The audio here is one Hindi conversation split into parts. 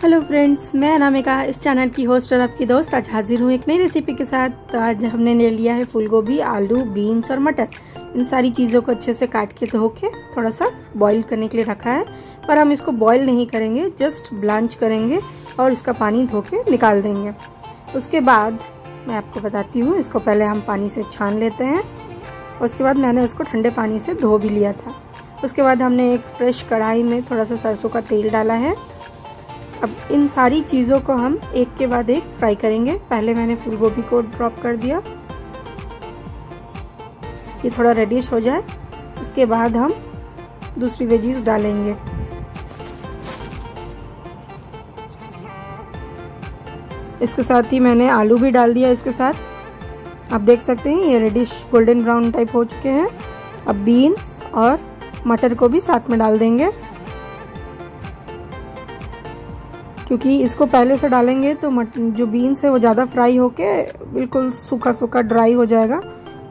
हेलो फ्रेंड्स मैं अनामिका, इस चैनल की होस्ट और आपकी दोस्त आज हाजिर हूँ एक नई रेसिपी के साथ। तो आज हमने ले लिया है फूलगोभी, आलू बीन्स और मटर। इन सारी चीज़ों को अच्छे से काट के धो के थोड़ा सा बॉईल करने के लिए रखा है। पर हम इसको बॉईल नहीं करेंगे जस्ट ब्लांच करेंगे और इसका पानी धो के निकाल देंगे। उसके बाद मैं आपको बताती हूँ, इसको पहले हम पानी से छान लेते हैं। उसके बाद मैंने उसको ठंडे पानी से धो भी लिया था। उसके बाद हमने एक फ्रेश कढ़ाई में थोड़ा सा सरसों का तेल डाला है। अब इन सारी चीज़ों को हम एक के बाद एक फ्राई करेंगे। पहले मैंने फूल गोभी को ड्रॉप कर दिया। ये थोड़ा रेडिश हो जाए। उसके बाद हम दूसरी वेजीज डालेंगे। इसके साथ ही मैंने आलू भी डाल दिया इसके साथ। आप देख सकते हैं, ये रेडिश गोल्डन ब्राउन टाइप हो चुके हैं। अब बीन्स और मटर को भी साथ में डाल देंगे। क्योंकि इसको पहले से डालेंगे तो मट, जो बीन्स है वो ज़्यादा फ्राई होके बिल्कुल सूखा सूखा ड्राई हो जाएगा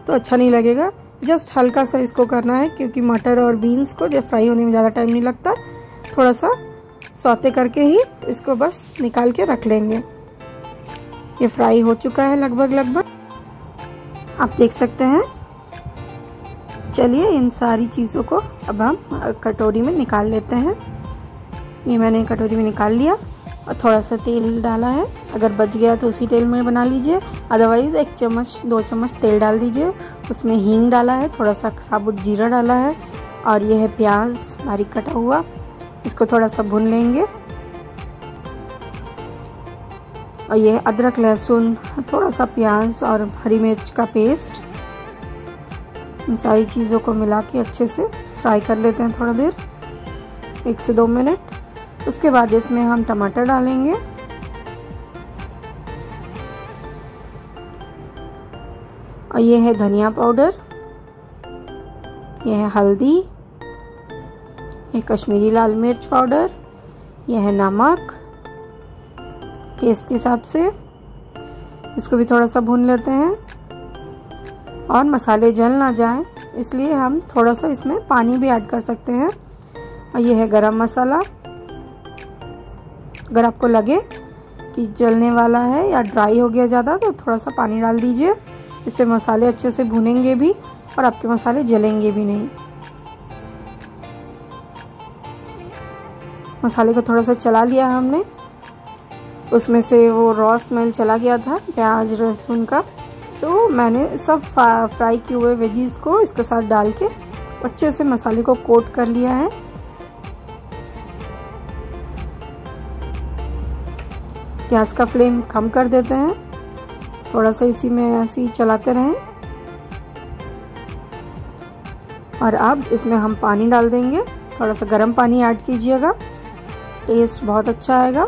तो अच्छा नहीं लगेगा। जस्ट हल्का सा इसको करना है, क्योंकि मटर और बीन्स को जब फ्राई होने में ज़्यादा टाइम नहीं लगता, थोड़ा सा सौते करके ही इसको बस निकाल के रख लेंगे। ये फ्राई हो चुका है लगभग लगभग। आप देख सकते हैं। चलिए इन सारी चीज़ों को अब हम कटोरी में निकाल लेते हैं। ये मैंने कटोरी में निकाल लिया। और थोड़ा सा तेल डाला है। अगर बच गया तो उसी तेल में बना लीजिए। अदरवाइज़ एक चम्मच, दो चम्मच तेल डाल दीजिए। उसमें हींग डाला है, थोड़ा सा साबुत जीरा डाला है और यह है प्याज बारीक कटा हुआ। इसको थोड़ा सा भून लेंगे। और यह अदरक, लहसुन, थोड़ा सा प्याज और हरी मिर्च का पेस्ट। इन सारी चीज़ों को मिला के अच्छे से फ्राई कर लेते हैं थोड़ा देर, एक से दो मिनट। उसके बाद इसमें हम टमाटर डालेंगे। और ये है धनिया पाउडर, ये है हल्दी, ये कश्मीरी लाल मिर्च पाउडर, ये है नमक, टेस्ट के हिसाब से। इसको भी थोड़ा सा भून लेते हैं। और मसाले जल ना जाए, इसलिए हम थोड़ा सा इसमें पानी भी ऐड कर सकते हैं। और ये है गरम मसाला। अगर आपको लगे कि जलने वाला है या ड्राई हो गया ज़्यादा तो थोड़ा सा पानी डाल दीजिए। इससे मसाले अच्छे से भुनेंगे भी और आपके मसाले जलेंगे भी नहीं। मसाले को थोड़ा सा चला लिया हमने। उसमें से वो रॉ स्मेल चला गया था, प्याज, लहसुन का। तो मैंने सब फ्राई किए हुए वेजीज को इसके साथ डाल के अच्छे से मसाले को कोट कर लिया है। गैस का फ्लेम कम कर देते हैं। थोड़ा सा इसी में ऐसे ही चलाते रहें। और अब इसमें हम पानी डाल देंगे। थोड़ा सा गर्म पानी ऐड कीजिएगा। टेस्ट बहुत अच्छा आएगा।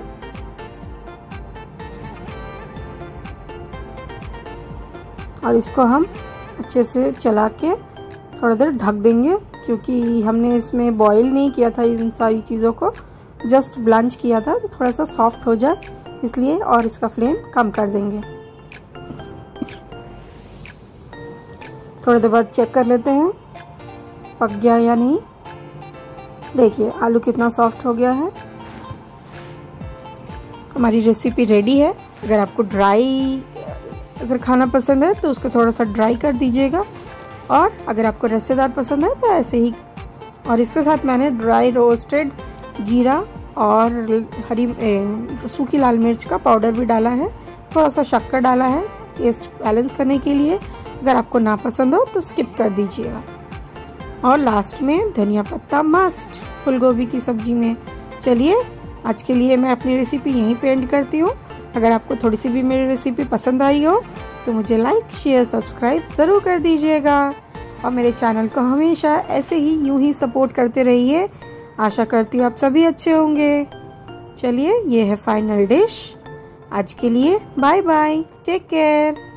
और इसको हम अच्छे से चला के थोड़ा देर ढक देंगे, क्योंकि हमने इसमें बॉईल नहीं किया था इन सारी चीज़ों को। जस्ट ब्लंच किया था तो थोड़ा सा सॉफ्ट हो जाए। इसलिए और इसका फ्लेम कम कर देंगे। थोड़ी देर बाद चेक कर लेते हैं। पक गया या नहीं? देखिए, आलू कितना सॉफ्ट हो गया है। हमारी रेसिपी रेडी है। अगर आपको ड्राई अगर खाना पसंद है तो उसको थोड़ा सा ड्राई कर दीजिएगा। और अगर आपको रस्सेदार पसंद है तो ऐसे ही। और इसके साथ मैंने ड्राई रोस्टेड जीरा और हरी सूखी लाल मिर्च का पाउडर भी डाला है। थोड़ा सा शक्कर डाला है, टेस्ट बैलेंस करने के लिए। अगर आपको ना पसंद हो तो स्किप कर दीजिएगा। और लास्ट में धनिया पत्ता मस्ट फूल गोभी की सब्ज़ी में। चलिए, आज के लिए मैं अपनी रेसिपी यहीं पे एंड करती हूँ। अगर आपको थोड़ी सी भी मेरी रेसिपी पसंद आई हो तो मुझे लाइक शेयर सब्सक्राइब ज़रूर कर दीजिएगा। और मेरे चैनल को हमेशा ऐसे ही यूँ ही सपोर्ट करते रहिए। आशा करती हूँ आप सभी अच्छे होंगे। चलिए, ये है फाइनल डिश आज के लिए बाय बाय टेक केयर